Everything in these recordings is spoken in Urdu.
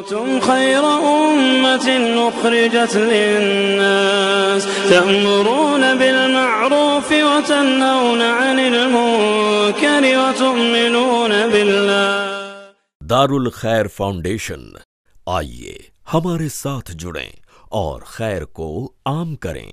كنتم خير أمة أخرجت للناس تأمرون بالمعروف وتنهون عن المنكر وتؤمنون بالله. دار الخير فاونديشن. آئیے ہمارے ساتھ جڑیں اور خیر کو عام کریں۔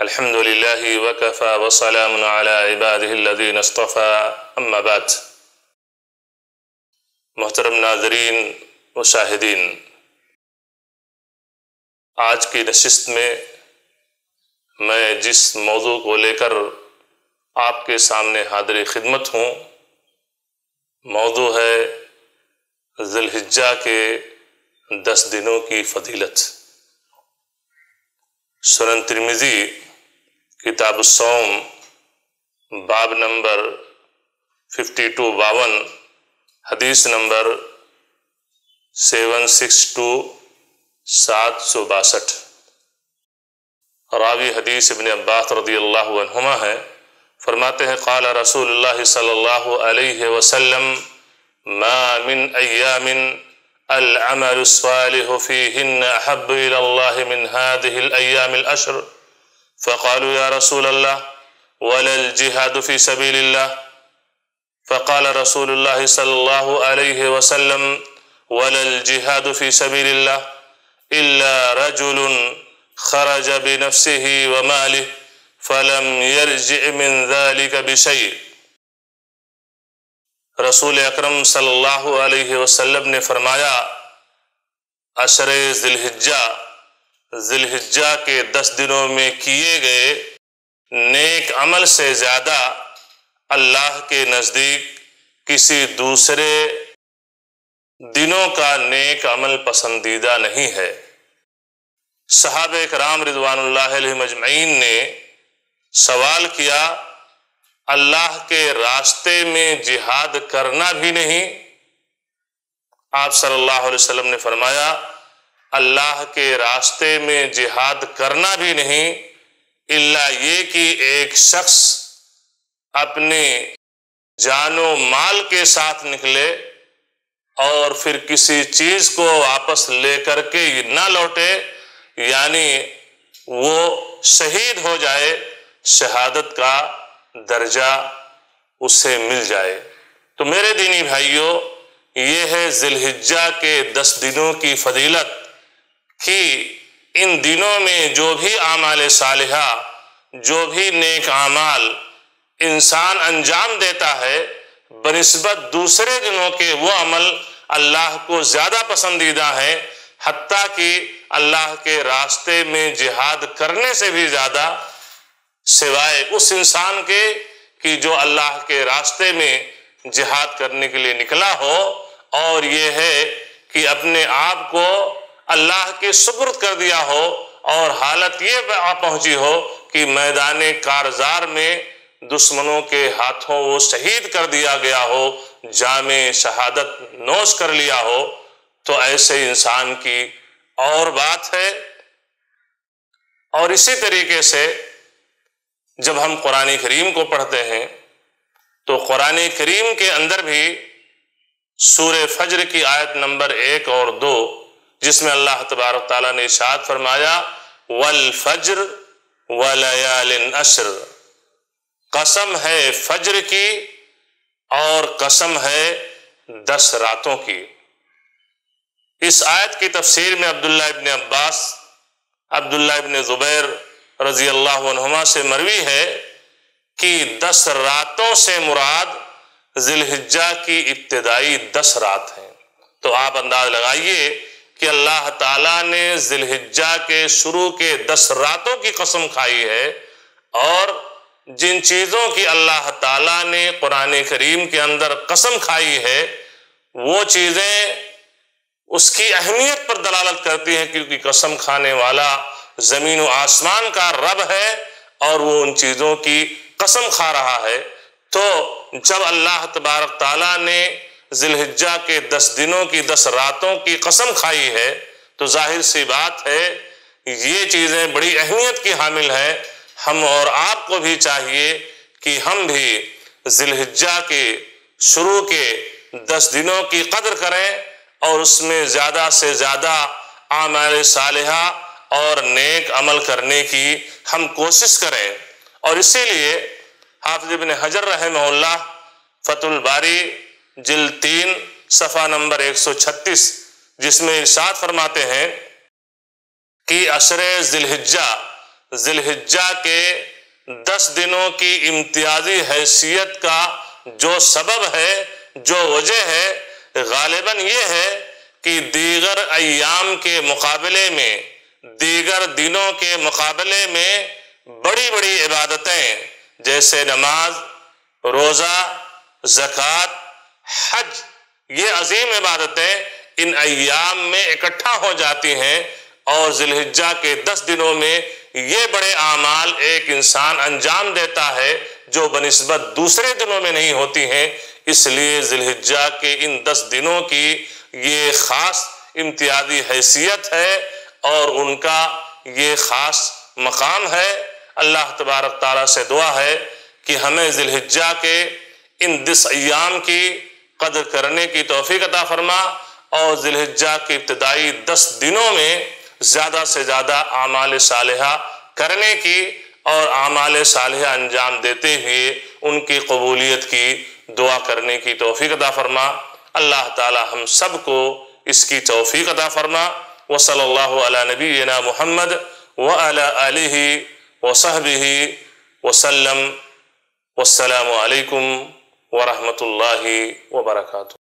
الحمد لله وكفى وسلام على عباده الذين اصطفى أما بعد۔ محترم ناظرین مشاہدین، آج کی نشست میں میں جس موضوع کو لے کر آپ کے سامنے حاضر خدمت ہوں، موضوع ہے ذوالحجہ کے دس دنوں کی فضیلت۔ سنن ترمیزی کتاب الصوم، باب نمبر ففٹی ٹو باون۔ حدیث نمبر سیون سکس ٹو سات سو باسٹھ۔ راوی حدیث ابن عباس رضی اللہ عنہما ہے۔ فرماتے ہیں، قال رسول اللہ صلی اللہ علیہ وسلم، ما من ایام العمل الصالح فيهن احب الى الله من هذه الايام الاشر فقالوا يا رسول الله ولا الجهاد في سبيل الله فقال رسول الله صلى الله عليه وسلم، ولا الجهاد في سبيل الله الا رجل خرج بنفسه وماله فلم يرجع من ذلك بشيء رسول اکرم صلی اللہ علیہ وسلم نے فرمایا، عشر ذلحجہ ذلحجہ کے دس دنوں میں کیے گئے نیک عمل سے زیادہ اللہ کے نزدیک کسی دوسرے دنوں کا نیک عمل پسندیدہ نہیں ہے۔ صحابہ کرام رضوان اللہ علیہ مجمعین نے سوال کیا، اللہ کے راستے میں جہاد کرنا بھی نہیں؟ آپ صلی اللہ علیہ وسلم نے فرمایا، اللہ کے راستے میں جہاد کرنا بھی نہیں اللہ یہ کہ ایک شخص اپنے جان و مال کے ساتھ نکلے اور پھر کسی چیز کو واپس لے کر کے نہ لوٹے یعنی وہ شہید ہو جائے، شہادت کا درجہ اس سے مل جائے۔ تو میرے دینی بھائیوں یہ ہے ذلحجہ کے دس دنوں کی فضیلت کہ ان دنوں میں جو بھی اعمال صالحہ، جو بھی نیک اعمال انسان انجام دیتا ہے، بنسبت دوسرے دنوں کے وہ عمل اللہ کو زیادہ پسندیدہ ہے، حتیٰ کہ اللہ کے راستے میں جہاد کرنے سے بھی زیادہ سوائے اس انسان کے کہ جو اللہ کے راستے میں جہاد کرنے کے لیے نکلا ہو۔ اور یہ ہے کہ اپنے آپ کو اللہ کے سپرد کر دیا ہو اور حالت یہ پہنچی ہو کہ میدان کارزار میں دشمنوں کے ہاتھوں وہ شہید کر دیا گیا ہو، جامع شہادت نوش کر لیا ہو۔ تو ایسے انسان کی اور بات ہے۔ اور اسی طریقے سے جب ہم قرآن کریم کو پڑھتے ہیں، تو قرآن کریم کے اندر بھی سور فجر کی آیت نمبر ایک اور دو، جس میں اللہ تبارک تعالیٰ نے اشاد فرمایا، والفجر ولیال اشر قسم ہے فجر کی اور قسم ہے دس راتوں کی۔ اس آیت کی تفسیر میں عبداللہ ابن عباس، عبداللہ ابن زبیر رضی اللہ عنہما سے مروی ہے کہ دس راتوں سے مراد ذلحجہ کی ابتدائی دس رات ہیں۔ تو آپ انداز لگائیے کہ اللہ تعالیٰ نے ذلحجہ کے شروع کے دس راتوں کی قسم کھائی ہے اور جن چیزوں کی اللہ تعالیٰ نے قرآن کریم کے اندر قسم کھائی ہے، وہ چیزیں اس کی اہمیت پر دلالت کرتی ہیں کیونکہ قسم کھانے والا زمین و آسمان کا رب ہے اور وہ ان چیزوں کی قسم کھا رہا ہے۔ تو جب اللہ تبارک تعالیٰ نے ذلحجہ کے دس دنوں کی، دس راتوں کی قسم کھائی ہے، تو ظاہر سی بات ہے، یہ چیزیں بڑی اہمیت کی حامل ہیں۔ ہم اور آپ کو بھی چاہیے کہ ہم بھی ذلحجہ کے شروع کے دس دنوں کی قدر کریں اور اس میں زیادہ سے زیادہ اعمال صالحہ اور نیک عمل کرنے کی ہم کوشش کریں۔ اور اسی لیے حافظ ابن حجر رحمہ اللہ فتح الباری جل تین صفحہ نمبر ایک سو چھتیس، جس میں ارشاد فرماتے ہیں کہ عشر ذی الحجہ کے دس دنوں کی امتیازی حیثیت کا جو سبب ہے، جو وجہ ہے، غالباً یہ ہے کہ دیگر ایام کے مقابلے میں، دیگر دنوں کے مقابلے میں بڑی بڑی عبادتیں، جیسے نماز، روزہ، زکوٰۃ، حج، یہ عظیم عبادتیں ان ایام میں اکٹھا ہو جاتی ہیں اور ذی الحجہ کے دس دنوں میں یہ بڑے اعمال ایک انسان انجام دیتا ہے جو بنسبت دوسرے دنوں میں نہیں ہوتی ہیں۔ اس لیے ذی کے ان دس دنوں کی یہ خاص امتیازی حیثیت ہے اور ان کا یہ خاص مقام ہے۔ اللہ تبارک تعالیٰ سے دعا ہے کہ ہمیں ذی کے ان دس ایام کی قدر کرنے کی توفیق عطا فرما اور ذی کے ابتدائی دس دنوں میں زیادہ سے زیادہ اعمال صالحہ کرنے کی اور اعمال صالحہ انجام دیتے ہوئے ان کی قبولیت کی دعا کرنے کی توفیق عطا فرما۔ اللہ تعالی ہم سب کو اس کی توفیق عطا فرما۔ وصلی اللہ علی نبینا محمد وعلی آلہ وصحبہ وسلم۔ والسلام علیکم ورحمۃ اللہ وبرکاتہ۔